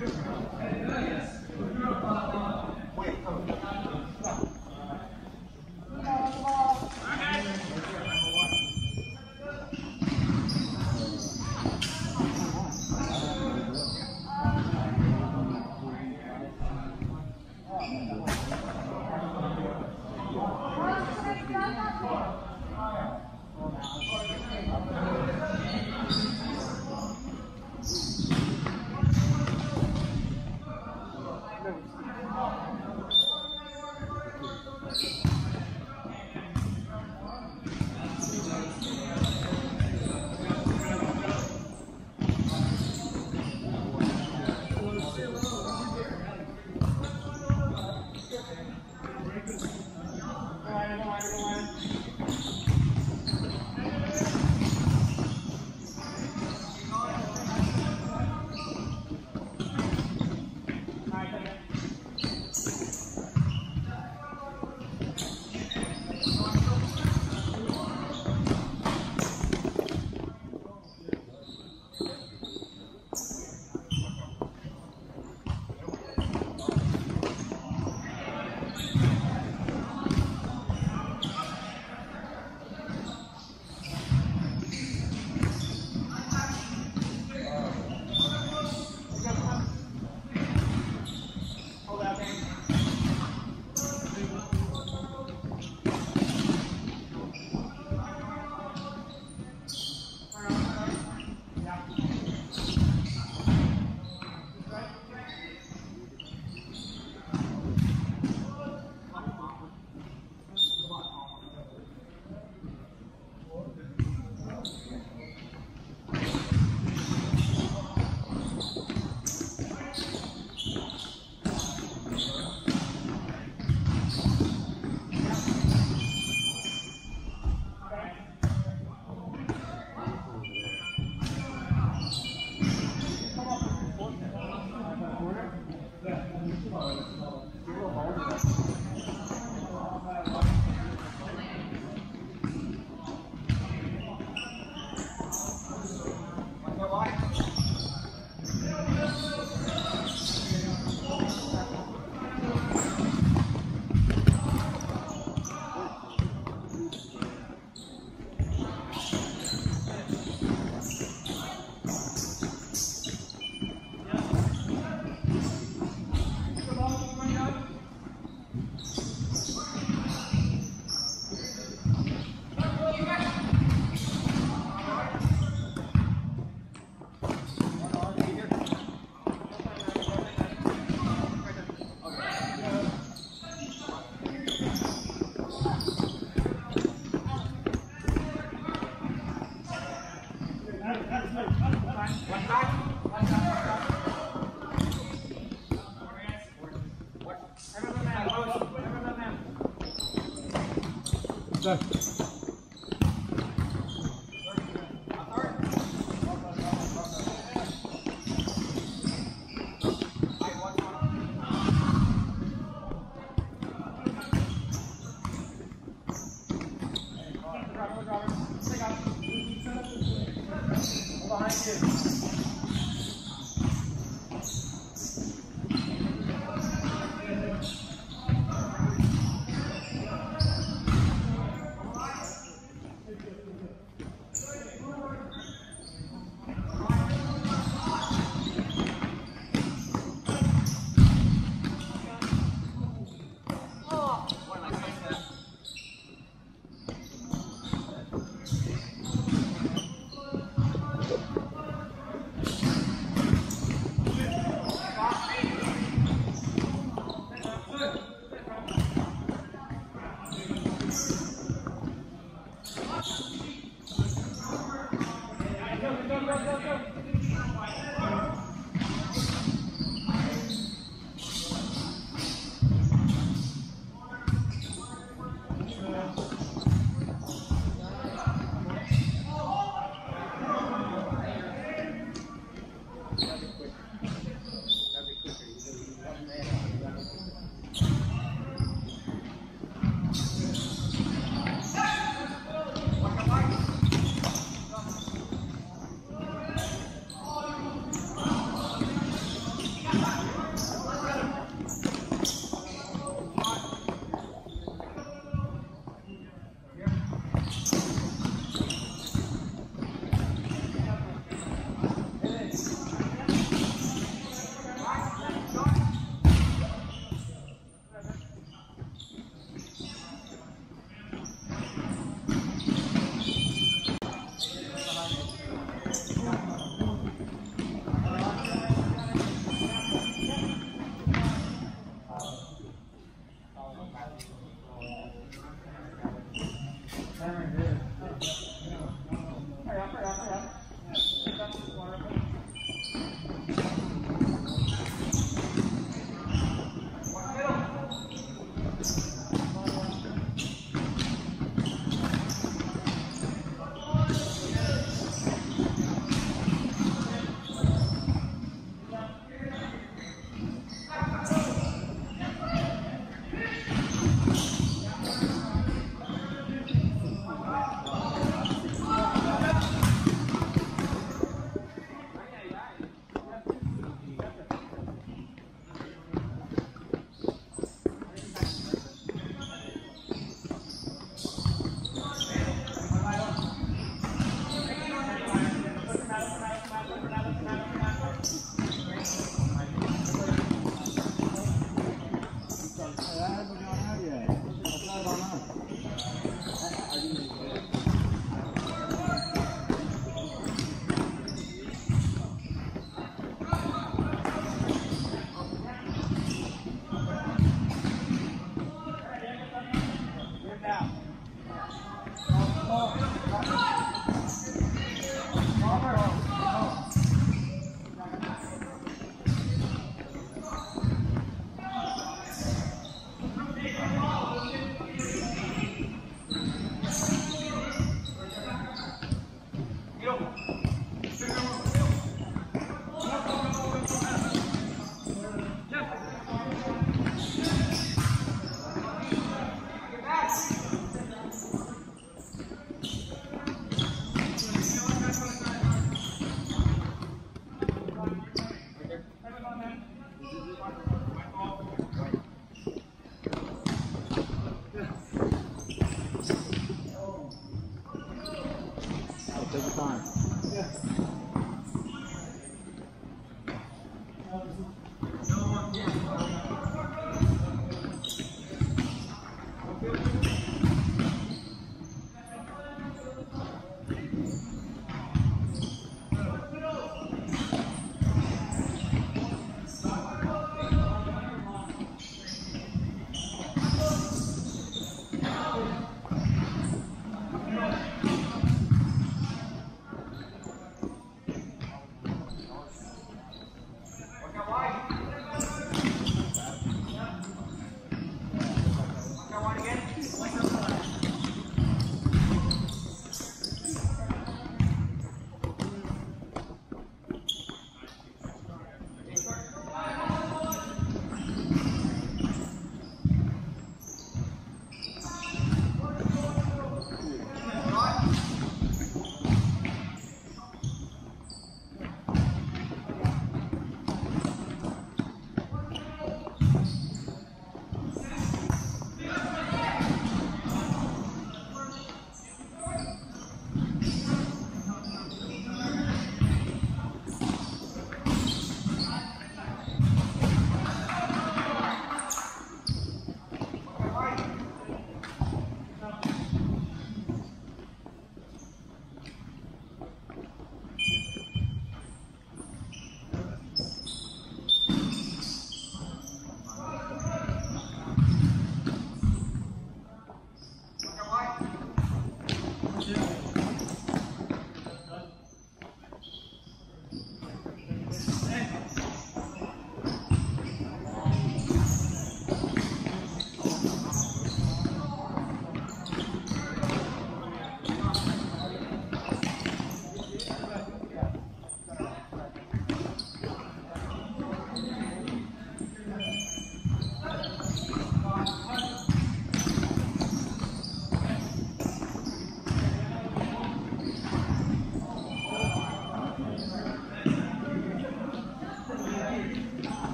Go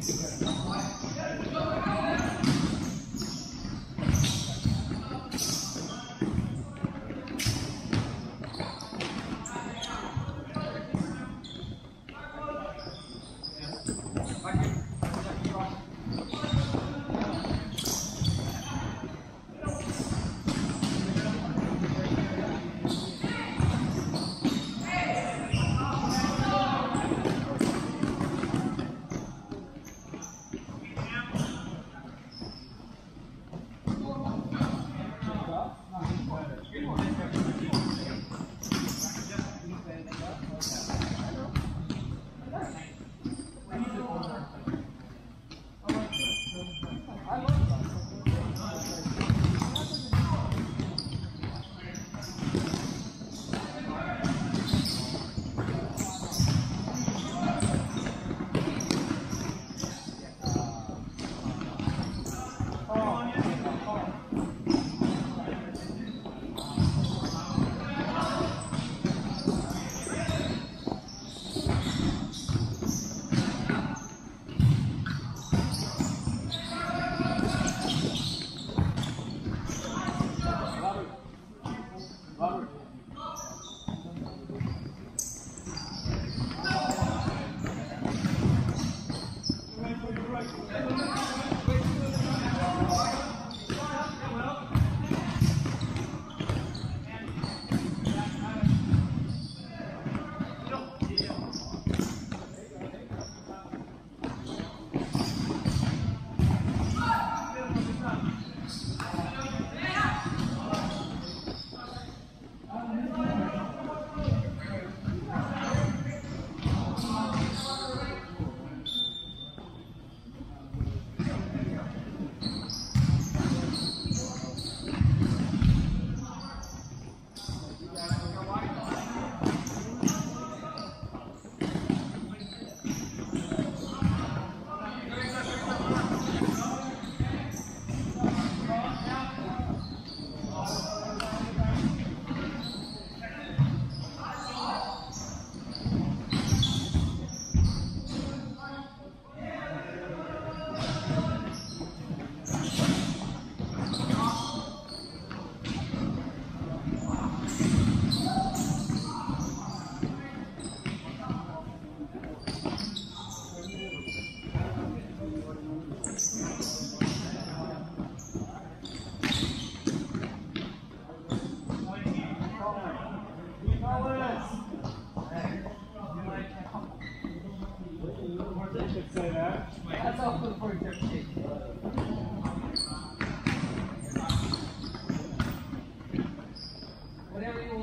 Thank.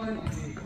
one.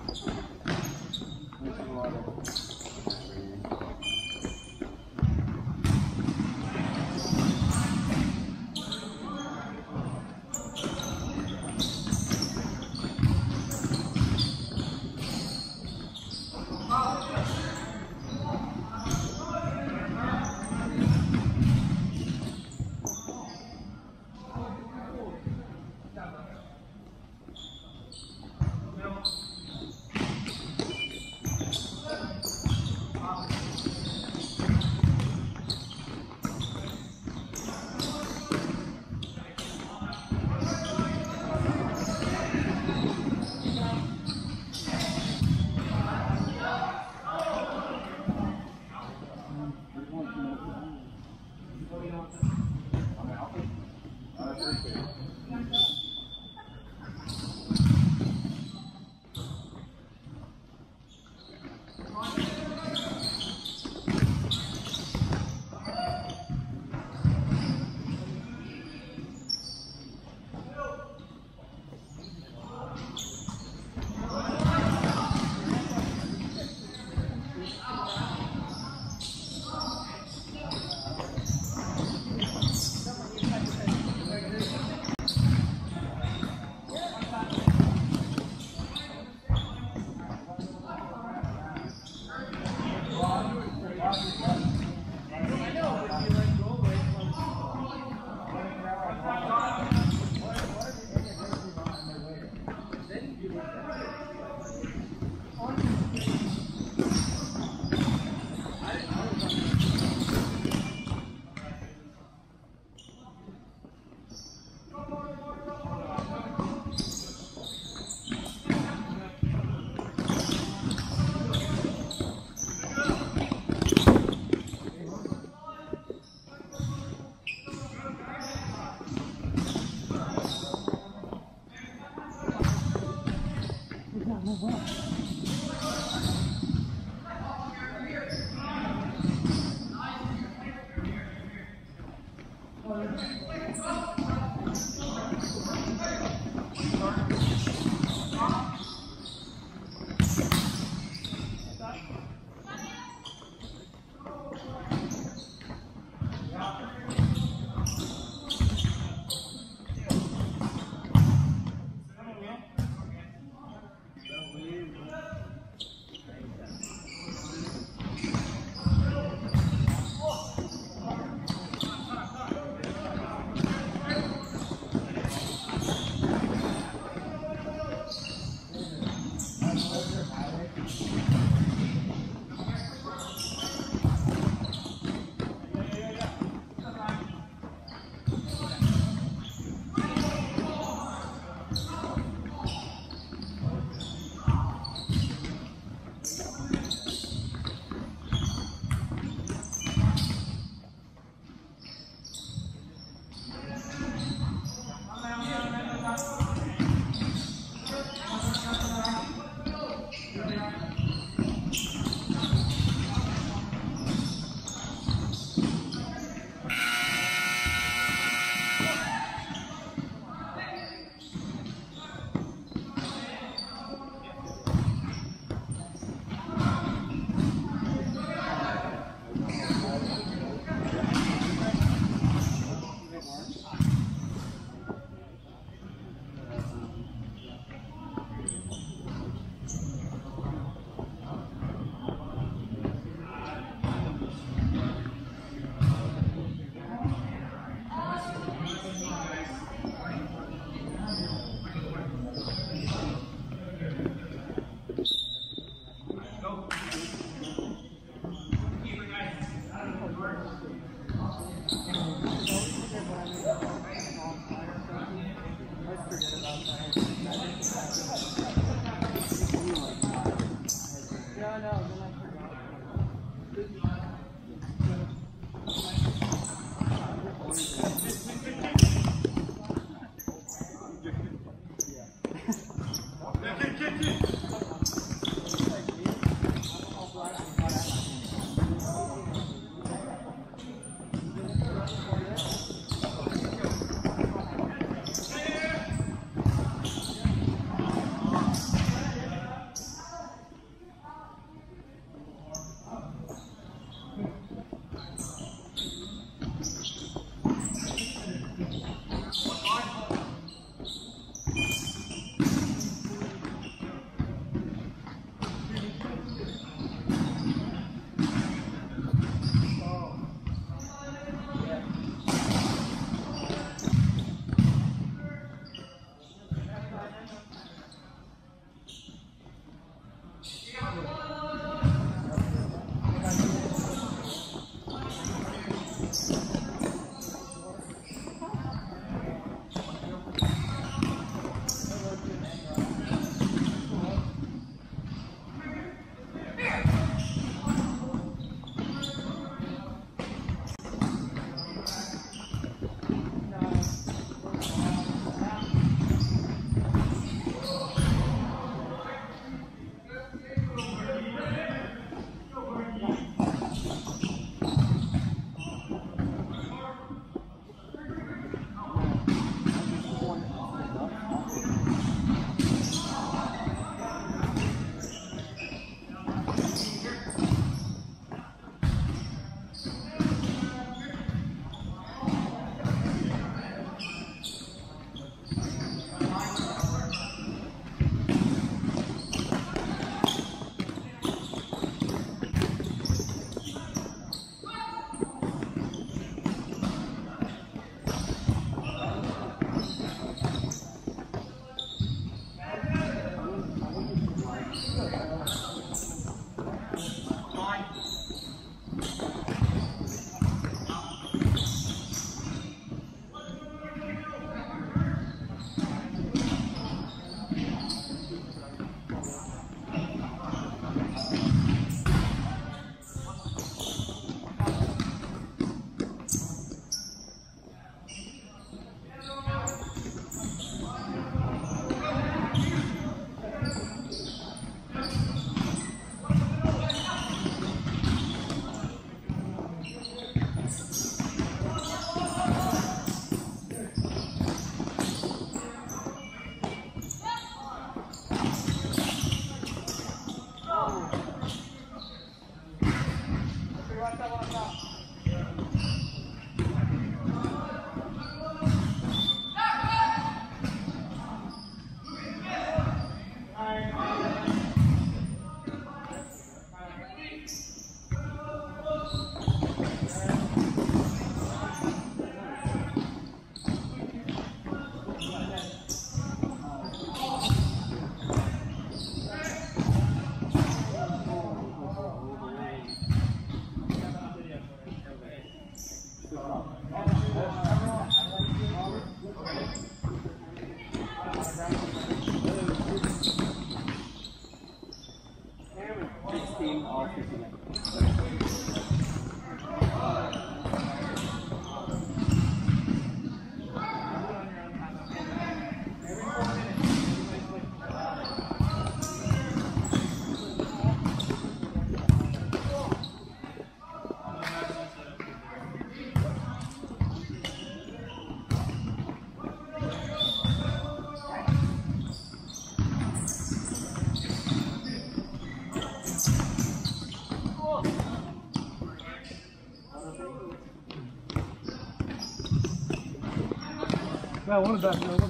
Ben onu ben.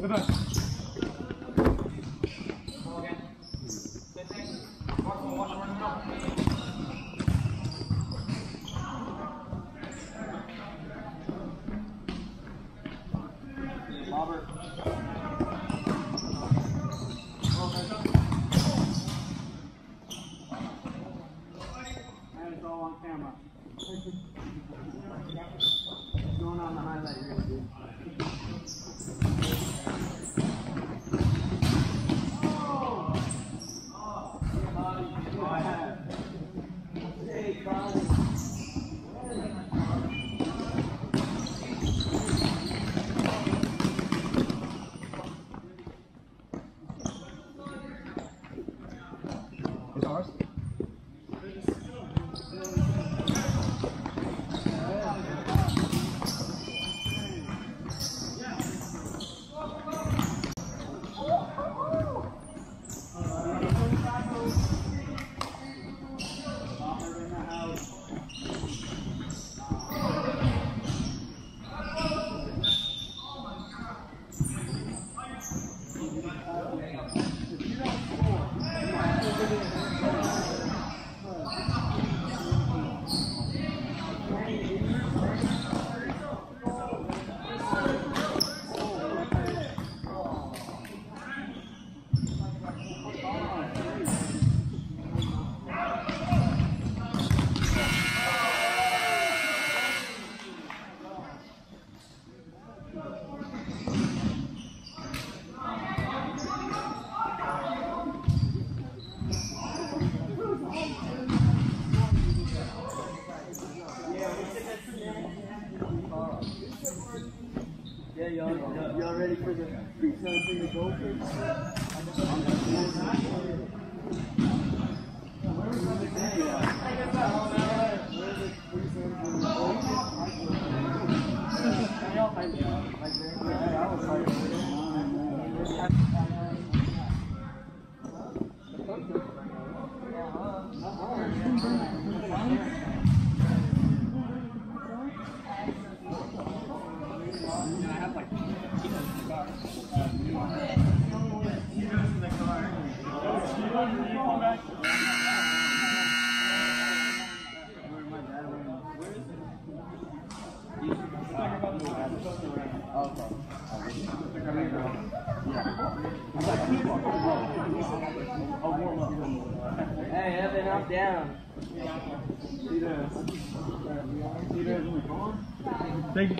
그러면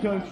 coach.